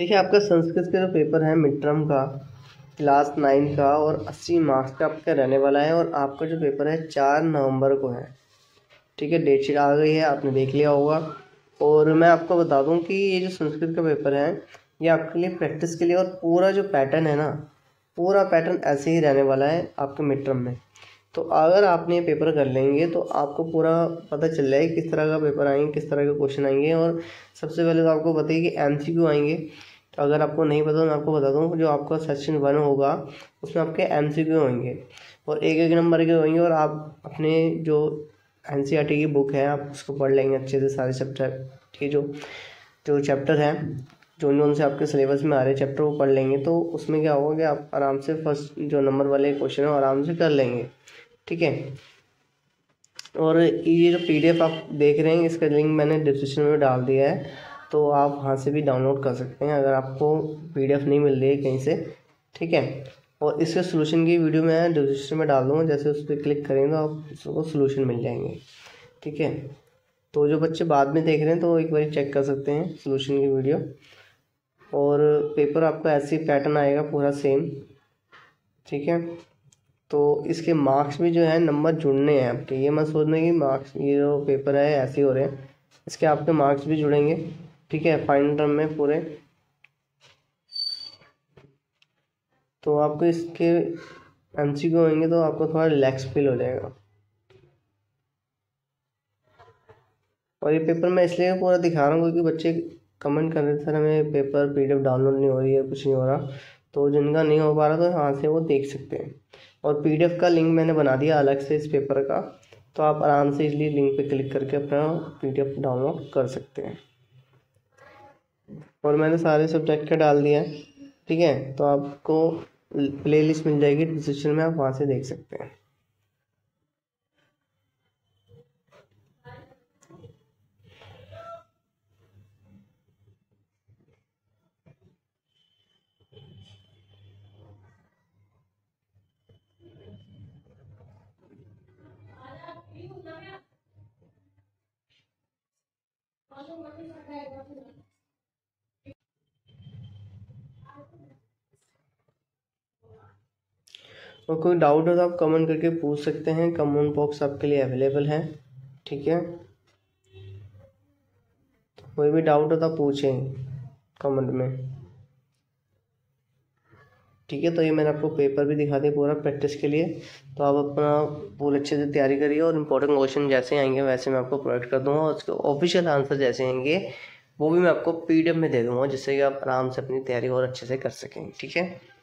देखिए, आपका संस्कृत का जो पेपर है मिड टर्म का क्लास नाइन का और अस्सी मार्क्स का आपका रहने वाला है और आपका जो पेपर है चार नवंबर को है। ठीक है डेट शीट आ गई है, आपने देख लिया होगा। और मैं आपको बता दूँ कि ये जो संस्कृत का पेपर है, ये आपके लिए प्रैक्टिस के लिए और पूरा जो पैटर्न है ना, पूरा पैटर्न ऐसे ही रहने वाला है आपके मिड टर्म में। तो अगर आपने पेपर कर लेंगे तो आपको पूरा पता चल जाएगा किस तरह का पेपर आएँगे, किस तरह के क्वेश्चन आएँगे और सबसे पहले तो आपको बताइए कि एम आएँगे। तो अगर आपको नहीं पता तो मैं आपको बता दूँ, जो आपका सेक्शन वन होगा, उसमें आपके एम होंगे और एक एक नंबर के होंगे और आप अपने जो एन टी की बुक है, आप उसको पढ़ लेंगे अच्छे से सारे चैप्टर ठीक जो जो चैप्टर हैं, जो जो से आपके सिलेबस में आ रहे चैप्टर वो पढ़ लेंगे। तो उसमें क्या होगा कि आप आराम से फ़र्स्ट जो नंबर वाले क्वेश्चन है आराम से कर लेंगे। ठीक है। और ये जो पीडीएफ आप देख रहे हैं, इसका लिंक मैंने डिस्क्रिप्शन में डाल दिया है तो आप वहाँ से भी डाउनलोड कर सकते हैं, अगर आपको पीडीएफ नहीं मिल रही है कहीं से, ठीक है। और इसके सोल्यूशन की वीडियो मैं डिस्क्रिप्शन में डाल दूँगा, जैसे उस पर क्लिक करेंगे तो आप उसको सोल्यूशन मिल जाएँगे, ठीक है। तो जो बच्चे बाद में देख रहे हैं तो एक बार चेक कर सकते हैं सोल्यूशन की वीडियो और पेपर आपका ऐसे पैटर्न आएगा पूरा सेम ठीक है। तो इसके मार्क्स भी जो है नंबर जुड़ने हैं आपके ये मत सोचना कि मार्क्स ये जो पेपर है, ऐसे हो रहे हैं। इसके आपके मार्क्स भी जुड़ेंगे, ठीक है? फाइनल टर्म में पूरे। तो आपको इसके एम सी होंगे तो आपको थोड़ा रिलैक्स फील हो जाएगा। और ये पेपर मैं इसलिए पूरा दिखा रहा हूँ क्योंकि बच्चे कमेंट कर रहे थे, सर, हमें पेपर पीडीएफ डाउनलोड नहीं हो रही है, कुछ नहीं हो रहा। तो जिनका नहीं हो पा रहा तो यहाँ से वो देख सकते हैं। और पीडीएफ का लिंक मैंने बना दिया अलग से इस पेपर का तो आप आराम से इसलिए लिंक पे क्लिक करके अपना पीडीएफ डाउनलोड कर सकते हैं। और मैंने सारे सब्जेक्ट का डाल दिया है, ठीक है? तो आपको प्लेलिस्ट मिल जाएगी, डिस्क्रिप्शन में आप वहाँ से देख सकते हैं। और कोई डाउट हो तो आप कमेंट करके पूछ सकते हैं कमेंट बॉक्स आपके लिए अवेलेबल है, ठीक है? कोई भी डाउट हो तो पूछें कमेंट में। ठीक है तो ये मैंने आपको पेपर भी दिखा दिया पूरा प्रैक्टिस के लिए। तो आप अपना पूरे अच्छे से तैयारी करिए और इम्पोर्टेंट क्वेश्चन जैसे आएँगे वैसे मैं आपको प्रोवाइड कर दूँगा। उसके ऑफिशियल आंसर जैसे आएँगे, वो भी मैं आपको पी में दे दूँगा जिससे कि आप आराम से अपनी तैयारी और अच्छे से कर सकें, ठीक है?